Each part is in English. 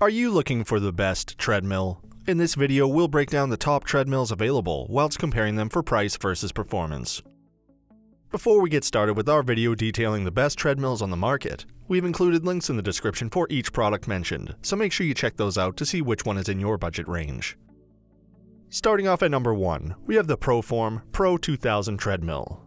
Are you looking for the best treadmill? In this video, we'll break down the top treadmills available whilst comparing them for price versus performance. Before we get started with our video detailing the best treadmills on the market, we've included links in the description for each product mentioned, so make sure you check those out to see which one is in your budget range. Starting off at number 1, we have the Proform Pro 2000 treadmill.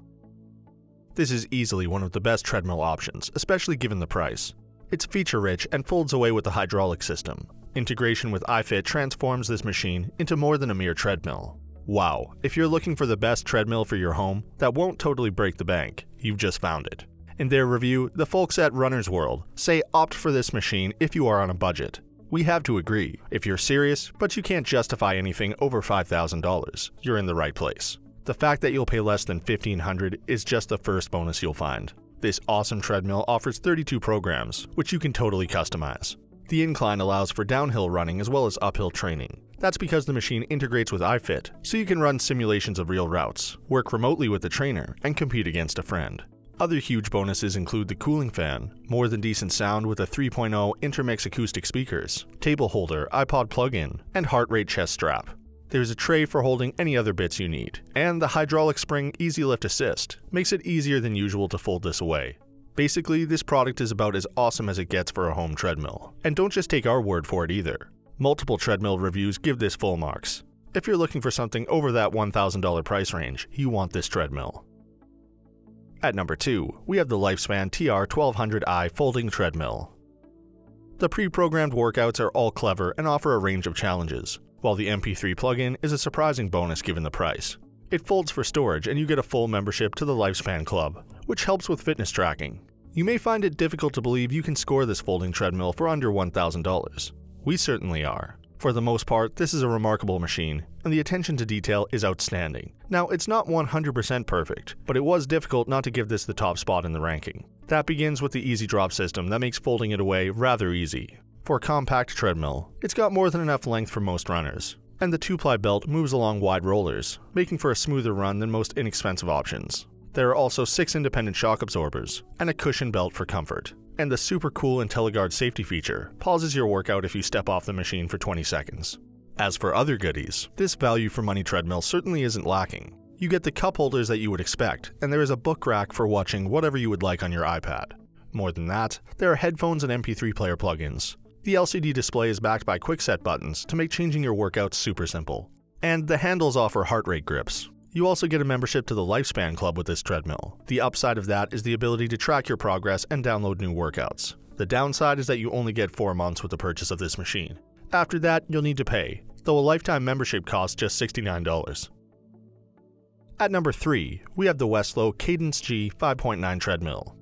This is easily one of the best treadmill options, especially given the price. It's feature-rich and folds away with the hydraulic system. Integration with iFit transforms this machine into more than a mere treadmill. Wow, if you're looking for the best treadmill for your home that won't totally break the bank, you've just found it. In their review, the folks at Runner's World say opt for this machine if you are on a budget. We have to agree, if you're serious, but you can't justify anything over $5,000, you're in the right place. The fact that you'll pay less than 1,500 is just the first bonus you'll find. This awesome treadmill offers 32 programs, which you can totally customize. The incline allows for downhill running as well as uphill training. That's because the machine integrates with iFit, so you can run simulations of real routes, work remotely with the trainer, and compete against a friend. Other huge bonuses include the cooling fan, more than decent sound with a 3.0 intermix acoustic speakers, table holder, iPod plug-in, and heart rate chest strap. There's a tray for holding any other bits you need, and the hydraulic spring Easy Lift Assist makes it easier than usual to fold this away. Basically, this product is about as awesome as it gets for a home treadmill. And don't just take our word for it either. Multiple treadmill reviews give this full marks. If you're looking for something over that $1,000 price range, you want this treadmill. At number 2, we have the Lifespan TR1200i Folding Treadmill. The pre-programmed workouts are all clever and offer a range of challenges while the MP3 plugin is a surprising bonus given the price. It folds for storage and you get a full membership to the Lifespan Club, which helps with fitness tracking. You may find it difficult to believe you can score this folding treadmill for under $1,000. We certainly are. For the most part, this is a remarkable machine, and the attention to detail is outstanding. Now, it's not 100% perfect, but it was difficult not to give this the top spot in the ranking. That begins with the easy drop system that makes folding it away rather easy. For a compact treadmill, it's got more than enough length for most runners, and the 2-ply belt moves along wide rollers, making for a smoother run than most inexpensive options. There are also 6 independent shock absorbers, and a cushion belt for comfort. And the super cool IntelliGuard safety feature pauses your workout if you step off the machine for 20 seconds. As for other goodies, this value for money treadmill certainly isn't lacking. You get the cup holders that you would expect, and there is a book rack for watching whatever you would like on your iPad. More than that, there are headphones and MP3 player plugins, the LCD display is backed by quick set buttons to make changing your workouts super simple. And the handles offer heart rate grips. You also get a membership to the Lifespan Club with this treadmill. The upside of that is the ability to track your progress and download new workouts. The downside is that you only get 4 months with the purchase of this machine. After that, you'll need to pay, though a lifetime membership costs just $69. At number 3, we have the Weslo Cadence G 5.9 treadmill.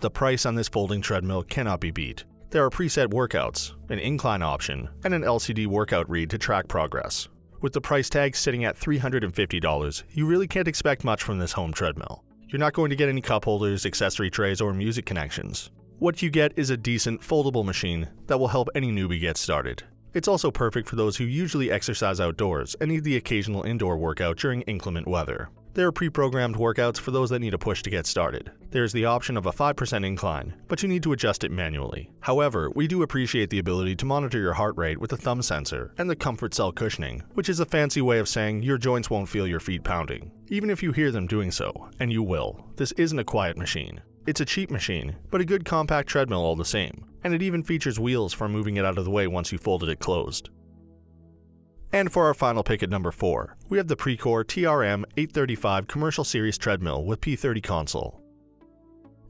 The price on this folding treadmill cannot be beat. There are preset workouts, an incline option, and an LCD workout read to track progress. With the price tag sitting at $350, you really can't expect much from this home treadmill. You're not going to get any cup holders, accessory trays, or music connections. What you get is a decent, foldable machine that will help any newbie get started. It's also perfect for those who usually exercise outdoors and need the occasional indoor workout during inclement weather. There are pre-programmed workouts for those that need a push to get started. There's the option of a 5% incline, but you need to adjust it manually. However, we do appreciate the ability to monitor your heart rate with a thumb sensor and the comfort cell cushioning, which is a fancy way of saying your joints won't feel your feet pounding, even if you hear them doing so, and you will. This isn't a quiet machine. It's a cheap machine, but a good compact treadmill all the same, and it even features wheels for moving it out of the way once you folded it closed. And for our final pick at number 4, we have the Precor TRM 835 Commercial Series Treadmill with P30 console.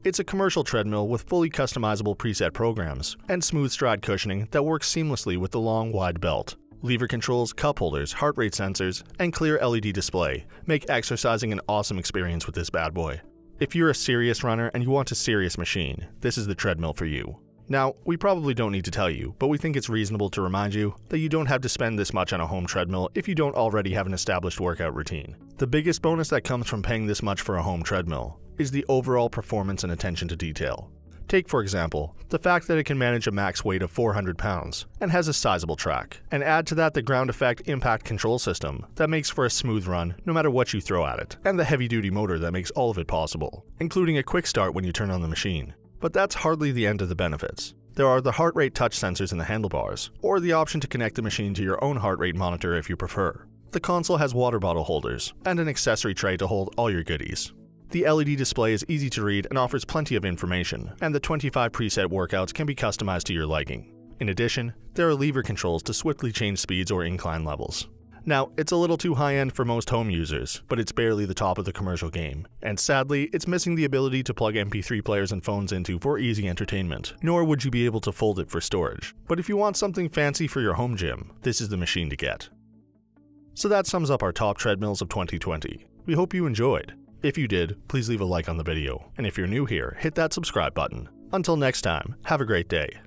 It's a commercial treadmill with fully customizable preset programs and smooth stride cushioning that works seamlessly with the long, wide belt. Lever controls, cup holders, heart rate sensors, and clear LED display make exercising an awesome experience with this bad boy. If you're a serious runner and you want a serious machine, this is the treadmill for you. Now, we probably don't need to tell you, but we think it's reasonable to remind you that you don't have to spend this much on a home treadmill if you don't already have an established workout routine. The biggest bonus that comes from paying this much for a home treadmill is the overall performance and attention to detail. Take, for example, the fact that it can manage a max weight of 400 pounds and has a sizable track, and add to that the ground effect impact control system that makes for a smooth run no matter what you throw at it, and the heavy duty motor that makes all of it possible, including a quick start when you turn on the machine. But that's hardly the end of the benefits. There are the heart rate touch sensors in the handlebars, or the option to connect the machine to your own heart rate monitor if you prefer. The console has water bottle holders, and an accessory tray to hold all your goodies. The LED display is easy to read and offers plenty of information, and the 25 preset workouts can be customized to your liking. In addition, there are lever controls to swiftly change speeds or incline levels. Now, it's a little too high end for most home users, but it's barely the top of the commercial game, and sadly, it's missing the ability to plug MP3 players and phones into for easy entertainment, nor would you be able to fold it for storage. But if you want something fancy for your home gym, this is the machine to get. So that sums up our top treadmills of 2020. We hope you enjoyed. If you did, please leave a like on the video, and if you're new here, hit that subscribe button. Until next time, have a great day.